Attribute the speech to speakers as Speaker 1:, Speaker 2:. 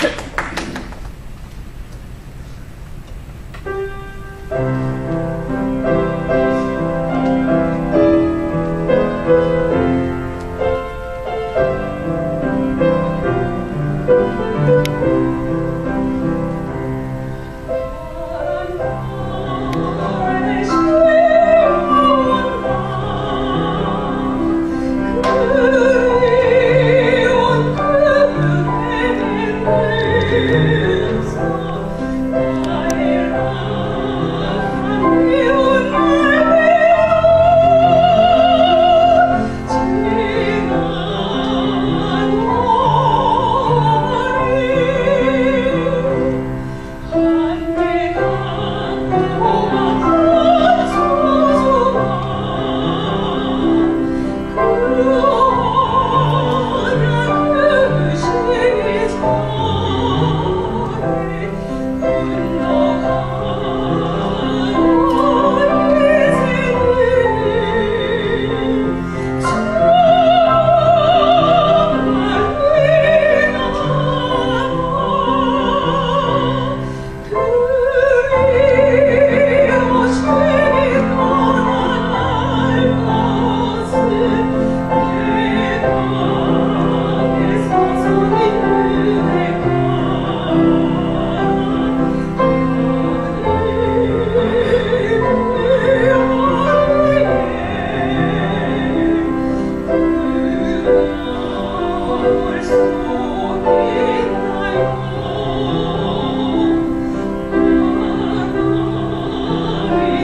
Speaker 1: Could- No.